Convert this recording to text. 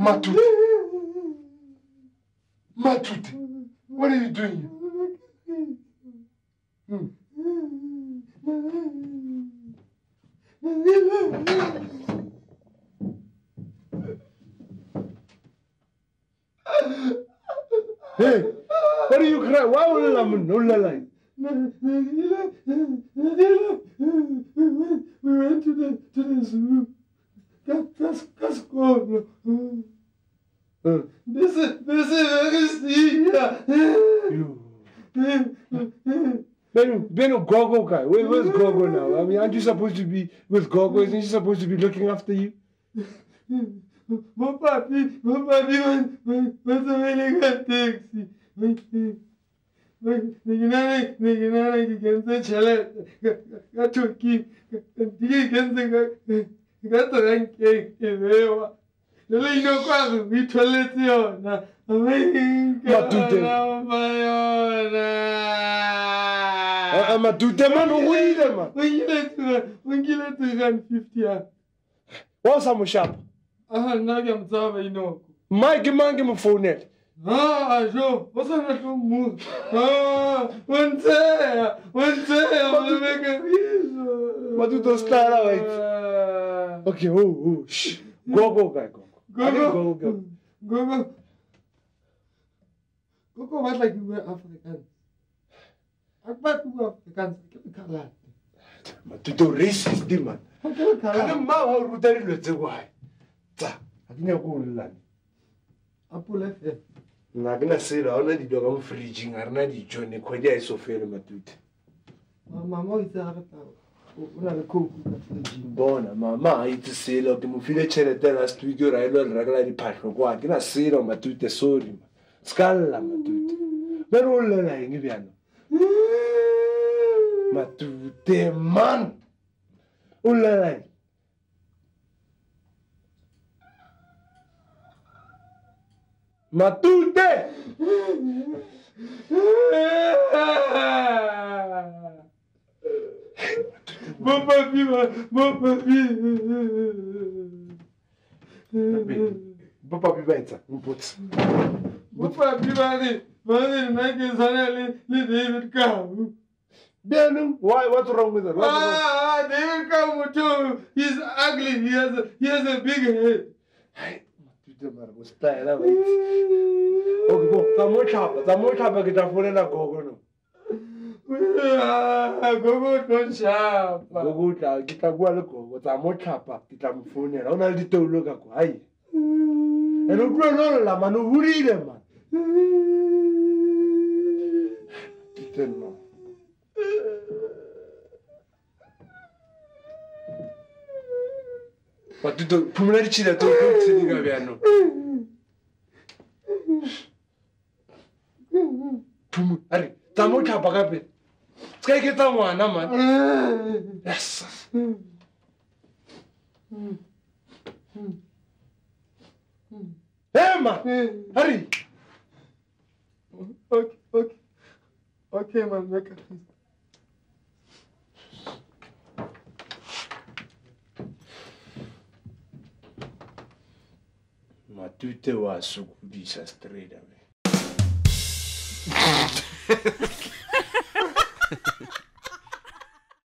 Matute. Matute. What are you doing? Hmm. Hey, what are you crying? Why will you no lie? We went to the to the zoo. cascou. Perseverancinha. Then, then Gogo guy, where, where's Gogo now? I mean, aren't you supposed to be with Gogo? Isn't she é supposed to be looking after you? Meu papi, meu papi mandou me ligar táxi. Naginana, naginana, que cansa chalé, gatuki, diga que cansa nka tsogankeng e bewa. Jale inokwago o itholetse yona. E yona. Matute man o goile maonkile tsegan fifty yan wa o sa mošapa nna ke mo tsaba inoko mma ke mang ke mo founele? Ah, jo, what's on that mu? Ah, one day, one day, I'm gonna make a video. Matute, style, right? Okay, oh, oh, shh. Gogo guy, Gogo. I think Gogo Go, go, go. Go, go, what like you were African? Akbar you were African, ke kala. Matute, racist, dude, man. Kana mma wa ruta dilo tse why? Tsa, ha ke nyako o llane. Apule fe. Nna ke na sela, ha ona dilo ka mo fridging, ha rena dijo ne kgwedi ha e so fele matute. Mama o itse ga re tla. O na le coke ka fridge. Bona, mama ha itse selo, ke mo file tšhelete last week o ra ilo re rekela diphahlo kwa, ke na selo matute, sorry ma. Lla matute. Bere o llela eng bjano? Matute, man! O llela eng? Matute! Mon papi, mon papi. Papa pi ba etsa, mpotse. Mon papi va dire, va dire, mec, ça allait le David Kau. Bjano, why, what's wrong with? What's wrong? Ah, David Kau too. He's ugly. He has a, he has a big head. ntshitse mara o setlaela baitse okay go. Tsa motlhapa tsa motlhapa ke tla folela gogo no. Ah, gogo tlontlhapa gogo tla ke tla bua le gogo. Tsa motlhapa ke tla mo founela. O na le ditoulo ka ko hai. Ene o tlo e lolla mane o burile mane. Ke tenno Ma tutto, pomeriggi da tutto il se dica piano. Pumu, arri, tamo ta bagabe. Skai ke tamo ana man. Yes. Hey man, arri. Okay, okay. Okay man, make a fist. matute wasukumbisa straight away.